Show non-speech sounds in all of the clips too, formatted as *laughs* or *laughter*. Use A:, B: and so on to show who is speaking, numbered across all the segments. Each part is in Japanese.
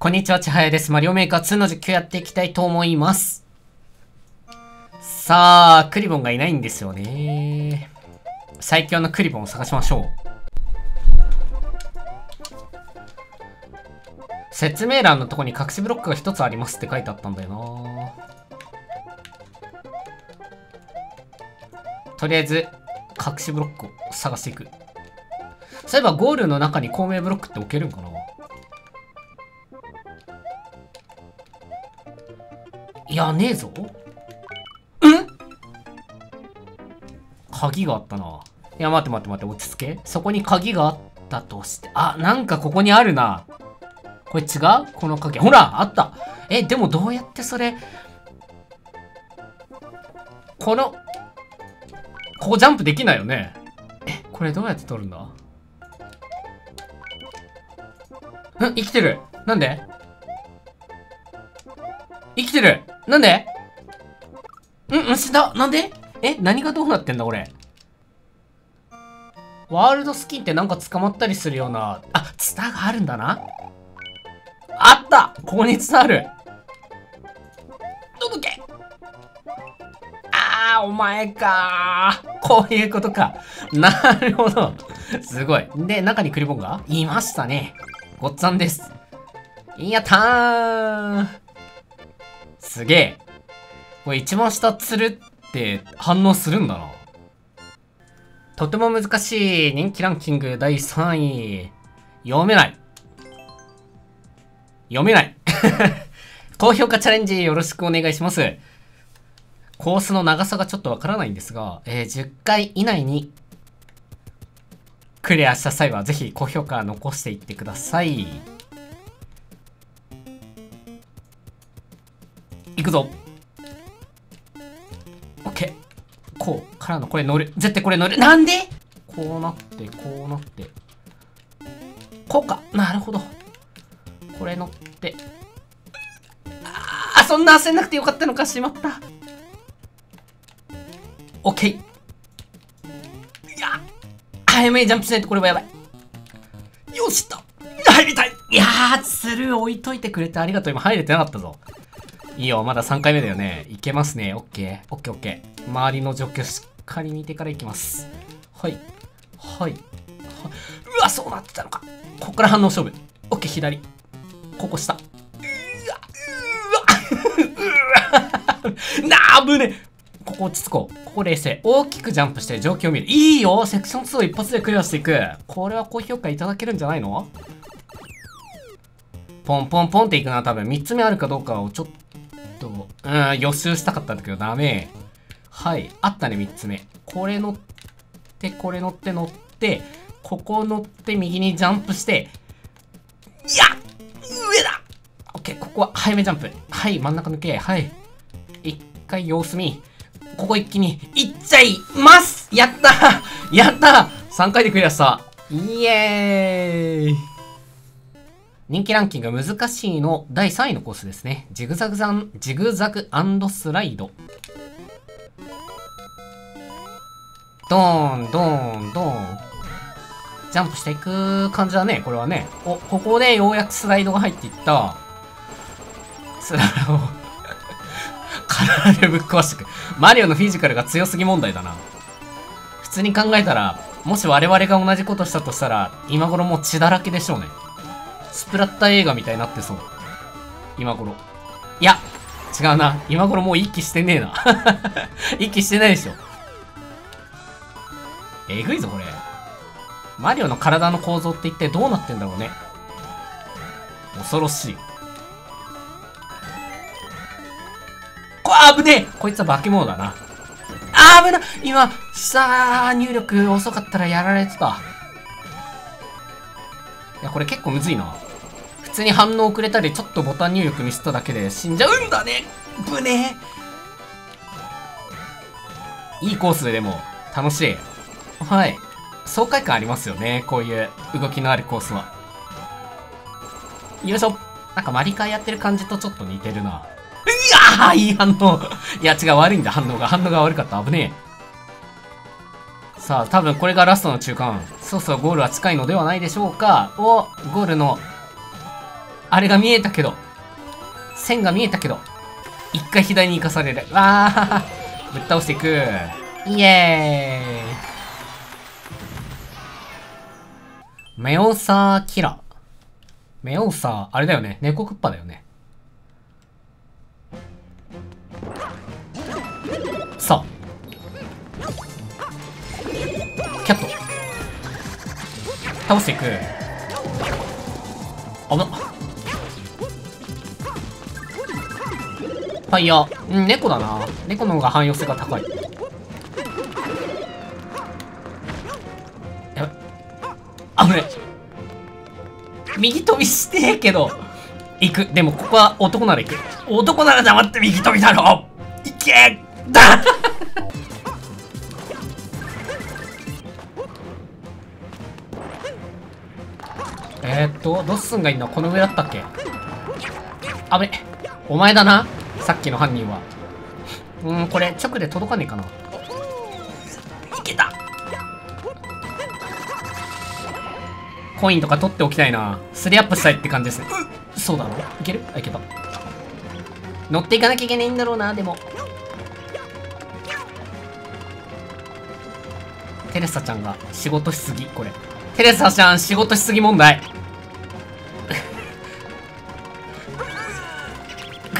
A: こんにちは、ちはやです。マリオメーカー2の実況やっていきたいと思います。さあ、クリボンがいないんですよね。最強のクリボンを探しましょう。説明欄のとこに隠しブロックが一つありますって書いてあったんだよなとりあえず、隠しブロックを探していく。そういえばゴールの中に透明ブロックって置けるんかな？や、ねえぞ。うん？鍵があったな。いや、待って待って待って、落ち着け。そこに鍵があったとして。あ、なんかここにあるな。これ違う？この鍵。ほらあったえ、でもどうやってそれ、この、ここジャンプできないよね。え、これどうやって取るんだ？ん生きてるなんで？生きてるなんで？ん虫だなんで？え何がどうなってんだこれ？ワールドスキンってなんか捕まったりするような、あ、ツタがあるんだなあったここにツタあるどどけ？あー、お前かこういうことか。なるほど。すごい。で、中にクリボンが？いましたね。ごっつぁんです。やったーすげえ。これ一番下釣るって反応するんだな。とても難しい人気ランキング第3位。読めない。読めない。*laughs* 高評価チャレンジよろしくお願いします。コースの長さがちょっとわからないんですが、えー、10回以内にクリアした際はぜひ高評価残していってください。くぞ。オッケー。こう、からの、これ乗る。絶対これ乗る。なんで？こうなって、こうなって。こうか。なるほど。これ乗って。あー、そんな焦んなくてよかったのか。しまった。オッケー。いや、早めにジャンプしないとこれはやばい。よしと。入りたいいやー、スルー置いといてくれてありがとう。今入れてなかったぞ。いいよ、まだ3回目だよね。いけますね。オッケー。オッケーオッケー。周りの状況しっかり見てからいきます。はい。はい。はうわ、そうなってたのか。ここから反応勝負。オッケー、左。ここ下。うわ、うわ、うわ。なあ、ぶねここ落ち着こう。ここ冷静。大きくジャンプして状況を見る。いいよセクション2を一発でクリアしていく。これは高評価いただけるんじゃないの？ポンポンポンっていくな、多分。3つ目あるかどうかをちょっと、うん、予習したかったんだけどダメ。はい。あったね、3つ目。これ乗って、これ乗って乗って、ここ乗って右にジャンプして、いや上だオッケー、ここは早めジャンプ。はい、真ん中抜け。はい。一回様子見。ここ一気に、いっちゃいますやったやった !3 回でクリアしたイエーイ人気ランキング難しいの第3位のコースですね。ジグザグザン、ジグザグスライド。ドーン、ドーン、ドーン。ジャンプしていく感じだね、これはね。お、ここでようやくスライドが入っていった。スライドを体でぶっ壊してく。マリオのフィジカルが強すぎ問題だな。普通に考えたら、もし我々が同じことしたとしたら、今頃もう血だらけでしょうね。スプラッタ映画みたいになってそう。今頃。いや、違うな。今頃もう息してねえな。*laughs* 息してないでしょ。えぐいぞ、これ。マリオの体の構造って一体どうなってんだろうね。恐ろしい。こ危ねえこいつは化け物だな。あー危な今、さあ、入力遅かったらやられてた。いや、これ結構むずいな。普通に反応遅れたり、ちょっとボタン入力ミスっただけで死んじゃうんだねぶねいいコースでも、楽しい。はい。爽快感ありますよね。こういう動きのあるコースは。よいしょ。なんかマリカーやってる感じとちょっと似てるな。うわーいい反応 *laughs* いや違う、悪いんだ、反応が。反応が悪かった。危ねえ。さあ、多分これがラストの中間。そうそう、ゴールは近いのではないでしょうか。お、ゴールのあれが見えたけど。線が見えたけど。一回左に行かされる。わあぶっ倒していく。イエーイ。メオサーキラ。メオサー、あれだよね。猫クッパだよね。さあ。キャット。倒していく。危なっ。ファイヤー。うん、猫だな。猫の方が汎用性が高い。やばい。危ない。右飛びしてえけど、行く。でもここは男なら行く。男なら黙って右飛びだろ行けだえっと、ドッスンがいるの？この上だったっけ？あべ、お前だなさっきの犯人は。うん、これ直で届かねえかな。いけたコインとか取っておきたいな。スリアップしたいって感じですね。そうだろいける？あ、いけた。乗っていかなきゃいけないんだろうな、でも。テレサちゃんが仕事しすぎ、これ。テレサちゃん仕事しすぎ問題。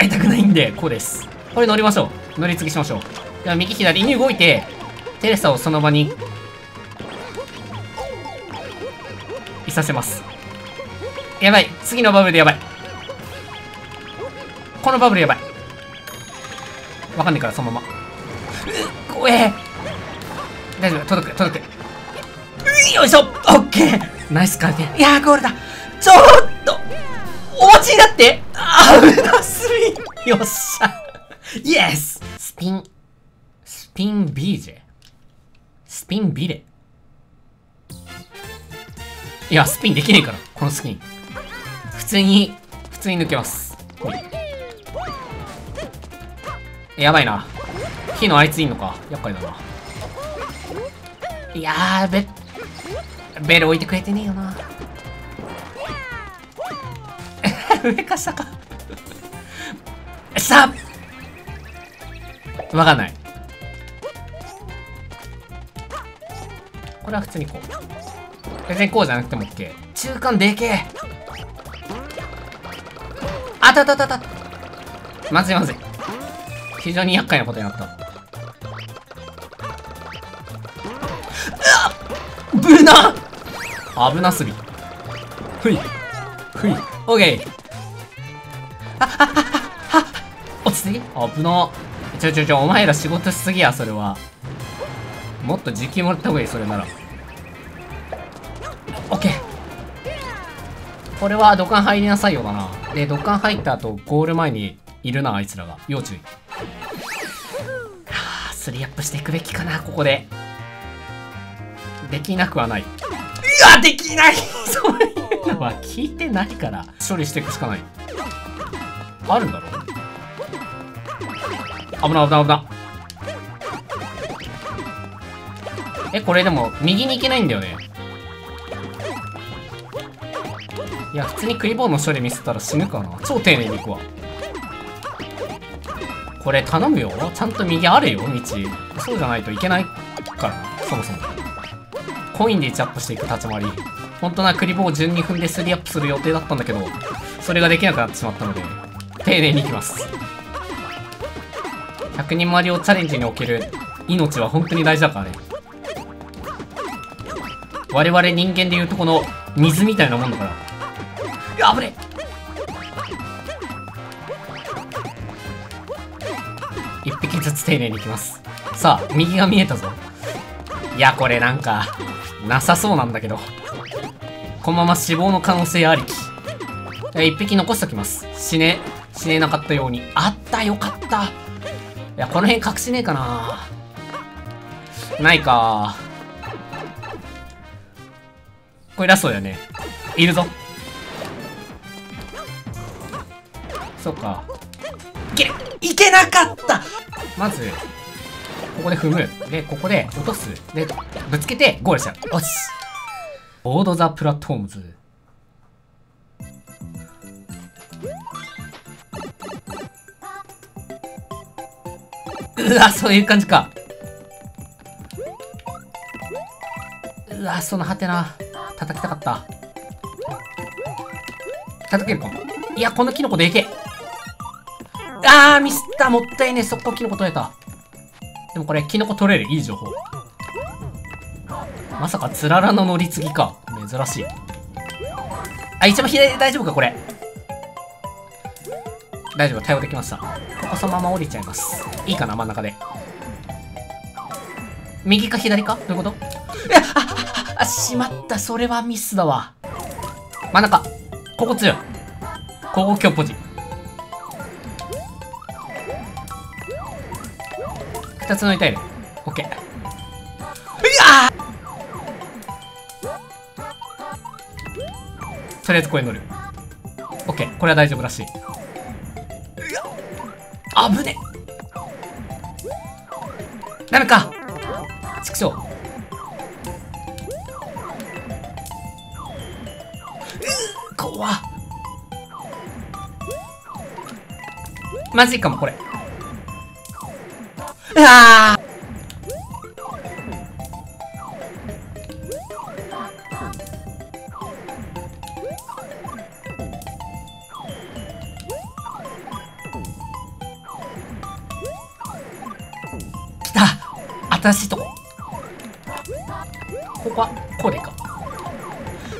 A: らいたくないんで、こうです。これ乗りましょう。乗り継ぎしましょう。では右左に動いて、テレサをその場に、いさせます。やばい。次のバブルでやばい。このバブルやばい。わかんないから、そのまま。う怖え。大丈夫。届く、届く。よいしょオッケーナイス回転。いやー、ゴールだちょっとお待ちになって危なすよっしゃイエススピン、スピン BJ? スピンビレいや、スピンできねえから、このスキン。普通に、普通に抜けます。やばいな。火のあいついんのか。厄介だな。いやー、ベ、ベル置いてくれてねえよな。*laughs* 上か下か下わかんない。これは普通にこう。別にこうじゃなくても OK。中間でけえあたたたたまずいまずい。非常に厄介なことになった。うわぶな危なすぎ。ふい。ふい。オーケー。落ち着い危な。ちょちょちょ、お前ら仕事しすぎや、それは。もっと時給もらった方がいい、それなら。オッケー。これは土管入りなさいよだな。で、土管入った後、ゴール前にいるな、あいつらが。要注意。はあ、スリーアップしていくべきかな、ここで。できなくはない。うわ、できないそういうのは聞いてないから、処理していくしかない。あるんだろう？危ない危ない危ないえこれでも右に行けないんだよね。いや普通にクリボーの処理ミスったら死ぬかな。超丁寧に行くわ。これ頼むよ。ちゃんと右あるよ道。そうじゃないといけないからなそもそも。コインで1アップしていく立ち回り。本当なクリボー12分で3アップする予定だったんだけどそれができなくなってしまったので丁寧にいきます。100人マリオチャレンジにおける命は本当に大事だからね。我々人間でいうとこの水みたいなもんだから。やぶれ一匹ずつ丁寧にいきます。さあ右が見えたぞ。いやこれなんかなさそうなんだけど。このまま死亡の可能性ありき。一匹残しときます。死ね死ねなかったように。あったよかった。いや、この辺隠しねえかなないかこれラストだよね。いるぞ。そっか。いけいけなかったまず、ここで踏む。で、ここで落とす。で、ぶつけてゴールしちゃう。よし。ボードザプラットフォームズ。うわ、そういう感じか。うわ、そのハテナ、叩きたかった。叩けるかも。いや、このキノコでいけ。あー、ミスった。もったいねえ。速攻キノコ取れた。でもこれ、キノコ取れる。いい情報。まさか、つららの乗り継ぎか。珍しい。あ、一番左で大丈夫か、これ。大丈夫、対応できました。ここそのまま降りちゃいます。いいかな、真ん中で。右か左か？どういうこと？いや、あ、あ、しまった。それはミスだわ。真ん中。ここ強い。ここ今日ポジ。二つの痛いね。オッケー。いやとりあえずこれ乗る。オッケー。これは大丈夫らしい。あぶねダメか。畜生怖っ。まずいかもこれ。うわ新しいとこ。ここはこうでいいか。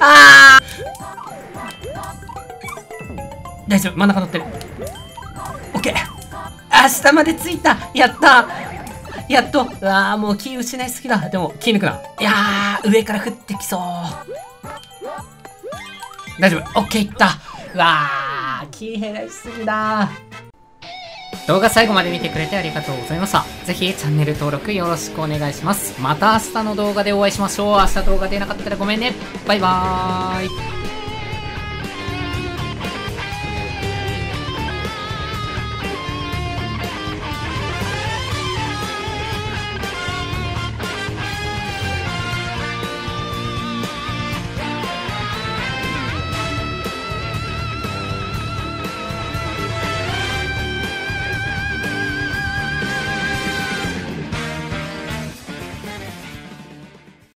A: あー。大丈夫真ん中乗ってる。オッケー。明日まで着いた。やった。やっと。うわーもう気失いすぎだ。でも気抜くな。いやー上から降ってきそう。大丈夫。オッケーいった。うわー気減らしすぎだ動画最後まで見てくれてありがとうございました。ぜひチャンネル登録よろしくお願いします。また明日の動画でお会いしましょう。明日動画出なかったらごめんね。バイバーイ。